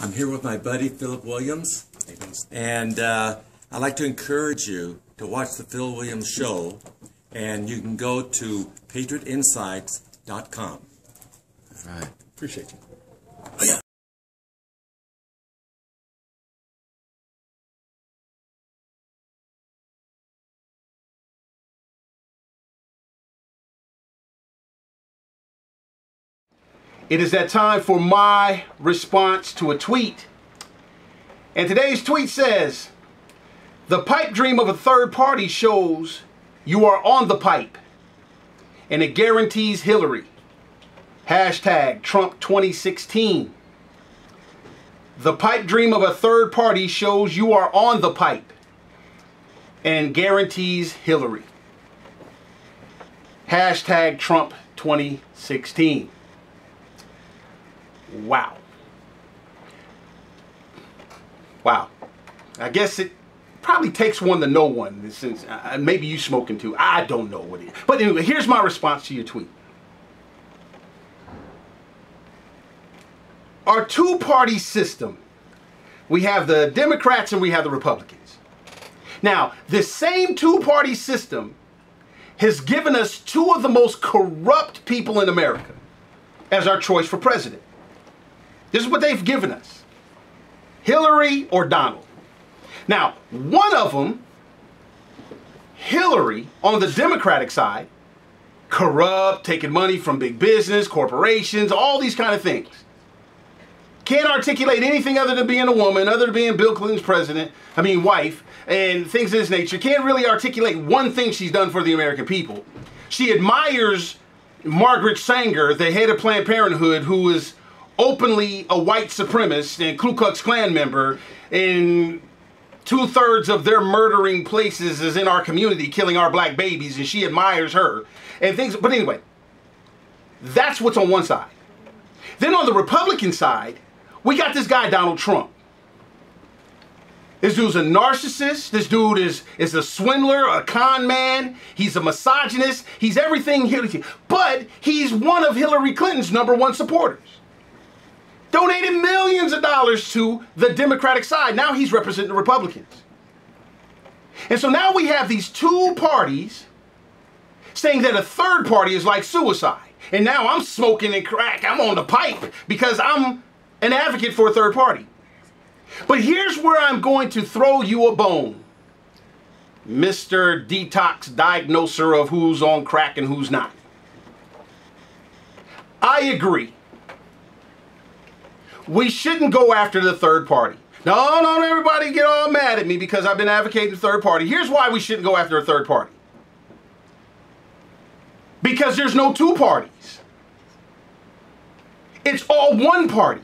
I'm here with my buddy Philip Williams, and uh, I'd like to encourage you to watch the Phil Williams Show, and you can go to patriotinsights.com. All right. Appreciate you. It is that time for my response to a tweet. And today's tweet says, The pipe dream of a third party shows you are on the pipe. And it guarantees Hillary. Hashtag Trump 2016. The pipe dream of a third party shows you are on the pipe and guarantees Hillary. Hashtag Trump 2016. Wow. Wow. I guess it probably takes one to know one. Since uh, maybe you smoking too. I don't know what it is. But anyway, here's my response to your tweet. Our two-party system. We have the Democrats and we have the Republicans. Now, this same two-party system has given us two of the most corrupt people in America as our choice for president. This is what they've given us Hillary or Donald. Now, one of them, Hillary, on the Democratic side, corrupt, taking money from big business, corporations, all these kind of things. Can't articulate anything other than being a woman, other than being Bill Clinton's president, I mean, wife, and things of this nature. Can't really articulate one thing she's done for the American people. She admires Margaret Sanger, the head of Planned Parenthood, who is openly a white supremacist and Ku Klux Klan member, and two thirds of their murdering places is in our community, killing our black babies, and she admires her and things. But anyway, that's what's on one side. Then on the Republican side, we got this guy Donald Trump. This dude's a narcissist. This dude is, is a swindler, a con man. He's a misogynist. He's everything. But he's one of Hillary Clinton's number one supporters donated millions of dollars to the Democratic side. Now he's representing the Republicans. And so now we have these two parties saying that a third party is like suicide. And now I'm smoking and crack. I'm on the pipe because I'm an advocate for a third party. But here's where I'm going to throw you a bone. Mr. Detox diagnoser of who's on crack and who's not. I agree we shouldn't go after the third party. No, no, everybody get all mad at me because I've been advocating third party. Here's why we shouldn't go after a third party. Because there's no two parties. It's all one party.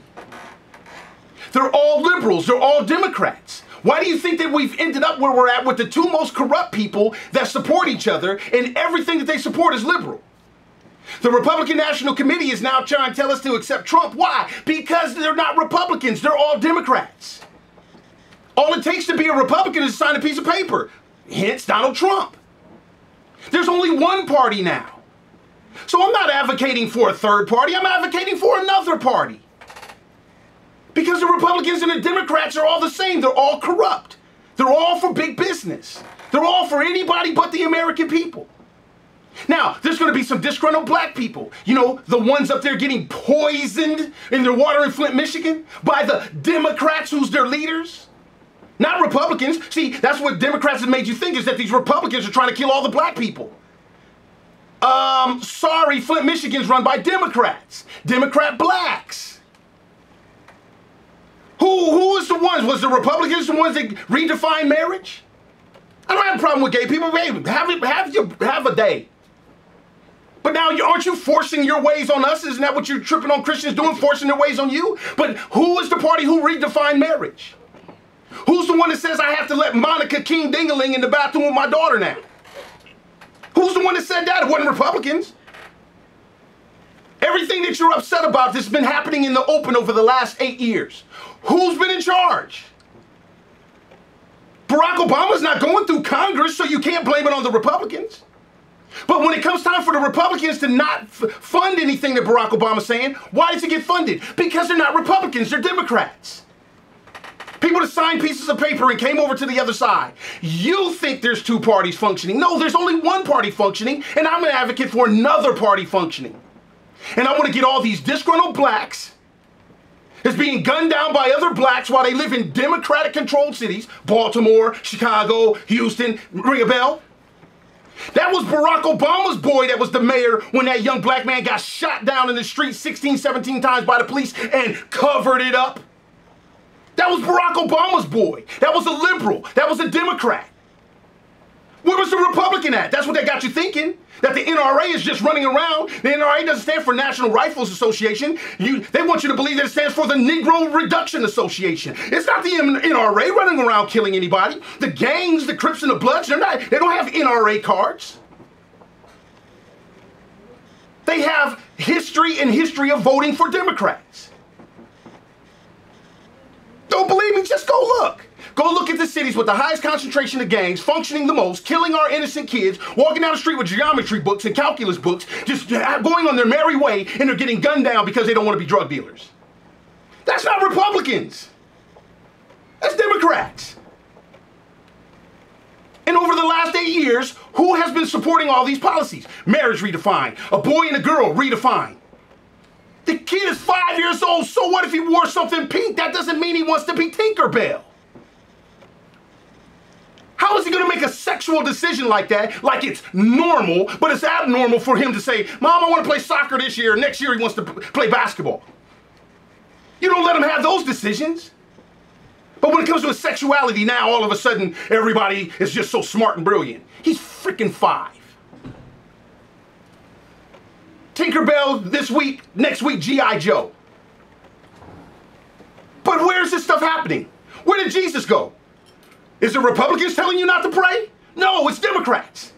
They're all liberals. They're all Democrats. Why do you think that we've ended up where we're at with the two most corrupt people that support each other and everything that they support is liberal? The Republican National Committee is now trying to tell us to accept Trump. Why? Because they're not Republicans. They're all Democrats. All it takes to be a Republican is to sign a piece of paper. Hence Donald Trump. There's only one party now. So I'm not advocating for a third party. I'm advocating for another party. Because the Republicans and the Democrats are all the same. They're all corrupt. They're all for big business. They're all for anybody but the American people. Now, there's going to be some disgruntled black people. You know, the ones up there getting poisoned in their water in Flint, Michigan by the Democrats who's their leaders. Not Republicans. See, that's what Democrats have made you think is that these Republicans are trying to kill all the black people. Um, sorry, Flint, Michigan's run by Democrats. Democrat blacks. Who, who was the ones? Was the Republicans the ones that redefined marriage? I don't have a problem with gay people. Hey, have, have, your, have a day. But now, aren't you forcing your ways on us? Isn't that what you're tripping on Christians doing, forcing their ways on you? But who is the party who redefined marriage? Who's the one that says I have to let Monica King Dingaling in the bathroom with my daughter now? Who's the one that said that? It wasn't Republicans. Everything that you're upset about that's been happening in the open over the last eight years. Who's been in charge? Barack Obama's not going through Congress, so you can't blame it on the Republicans. But when it comes time for the Republicans to not fund anything that Barack Obama's saying, why does it get funded? Because they're not Republicans, they're Democrats. People that signed pieces of paper and came over to the other side. You think there's two parties functioning. No, there's only one party functioning, and I'm an advocate for another party functioning. And I want to get all these disgruntled blacks is being gunned down by other blacks while they live in Democratic controlled cities Baltimore, Chicago, Houston. Ring a bell? That was Barack Obama's boy that was the mayor when that young black man got shot down in the street 16, 17 times by the police and covered it up. That was Barack Obama's boy. That was a liberal. That was a Democrat. Where was the Republican at? That's what they got you thinking. That the NRA is just running around. The NRA doesn't stand for National Rifles Association. You, they want you to believe that it stands for the Negro Reduction Association. It's not the NRA running around killing anybody. The gangs, the Crips and the Bloods, they're not, they don't have NRA cards. They have history and history of voting for Democrats. Don't believe me? Just go look. Go look at the cities with the highest concentration of gangs, functioning the most, killing our innocent kids, walking down the street with geometry books and calculus books, just uh, going on their merry way, and they're getting gunned down because they don't want to be drug dealers. That's not Republicans. That's Democrats. And over the last eight years, who has been supporting all these policies? Marriage redefined, a boy and a girl redefined. The kid is five years old, so what if he wore something pink? That doesn't mean he wants to be Tinkerbell. How is he to make a sexual decision like that, like it's normal, but it's abnormal for him to say, Mom, I want to play soccer this year, next year he wants to play basketball? You don't let him have those decisions. But when it comes to his sexuality, now all of a sudden everybody is just so smart and brilliant. He's freaking five. Tinkerbell this week, next week, G.I. Joe. But where's this stuff happening? Where did Jesus go? Is it Republicans telling you not to pray? No, it's Democrats.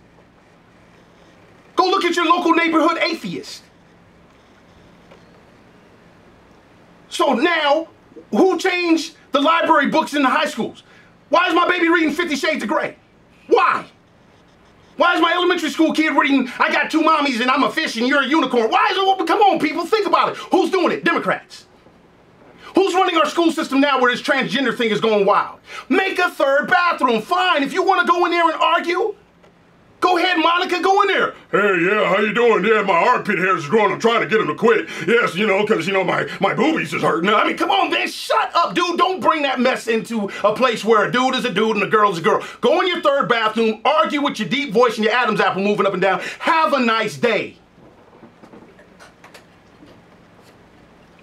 Go look at your local neighborhood atheist. So now, who changed the library books in the high schools? Why is my baby reading Fifty Shades of Grey? Why? Why is my elementary school kid reading I got two mommies and I'm a fish and you're a unicorn? Why is it? Come on, people, think about it. Who's doing it? Democrats. Who's running our school system now where this transgender thing is going wild? Make a third bathroom. Fine. If you want to go in there and argue, go ahead, Monica, go in there. Hey, yeah, how you doing? Yeah, my armpit hairs is growing. I'm trying to get him to quit. Yes, you know, because, you know, my, my boobies is hurting. I mean, come on, man. Shut up, dude. Don't bring that mess into a place where a dude is a dude and a girl is a girl. Go in your third bathroom, argue with your deep voice and your Adam's apple moving up and down. Have a nice day.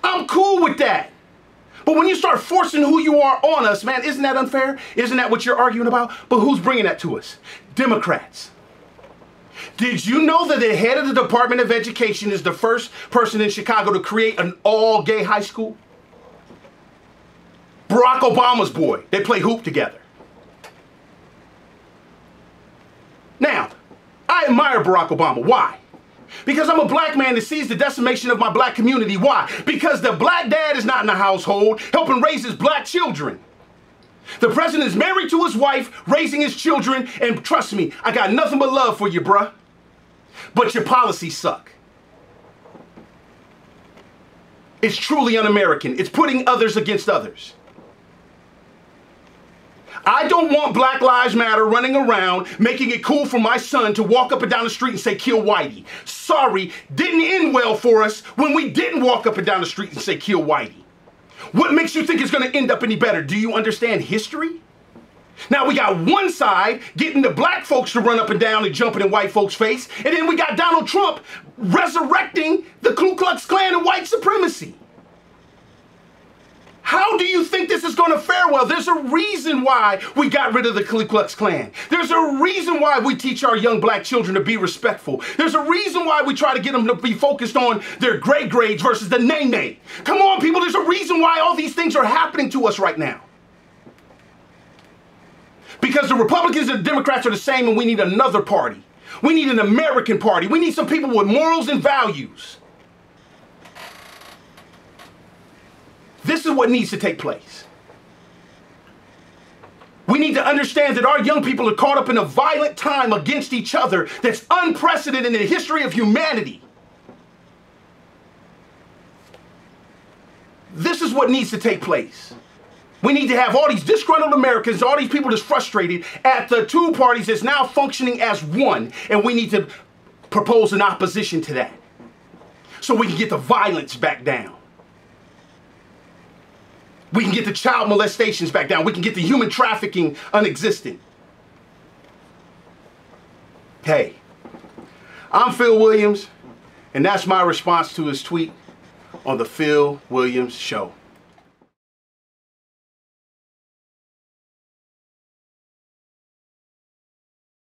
I'm cool with that. But when you start forcing who you are on us, man, isn't that unfair? Isn't that what you're arguing about? But who's bringing that to us? Democrats. Did you know that the head of the Department of Education is the first person in Chicago to create an all gay high school? Barack Obama's boy. They play hoop together. Now, I admire Barack Obama. Why? Because I'm a black man that sees the decimation of my black community. Why? Because the black dad is not in the household helping raise his black children. The president is married to his wife, raising his children, and trust me, I got nothing but love for you, bruh. But your policies suck. It's truly un American. It's putting others against others. I don't want Black Lives Matter running around making it cool for my son to walk up and down the street and say, kill Whitey. Sorry, didn't end well for us when we didn't walk up and down the street and say, kill Whitey. What makes you think it's going to end up any better? Do you understand history? Now we got one side getting the black folks to run up and down and jumping in white folks' face, and then we got Donald Trump resurrecting the Ku Klux Klan and white supremacy. How do you think this is going to fare well? There's a reason why we got rid of the Ku Klux Klan. There's a reason why we teach our young black children to be respectful. There's a reason why we try to get them to be focused on their grade grades versus the name name. Come on, people, there's a reason why all these things are happening to us right now. Because the Republicans and the Democrats are the same and we need another party. We need an American party. We need some people with morals and values. This is what needs to take place. We need to understand that our young people are caught up in a violent time against each other that's unprecedented in the history of humanity. This is what needs to take place. We need to have all these disgruntled Americans, all these people that's frustrated at the two parties that's now functioning as one, and we need to propose an opposition to that so we can get the violence back down. We can get the child molestations back down. We can get the human trafficking unexistent. Hey, I'm Phil Williams, and that's my response to his tweet on the Phil Williams Show.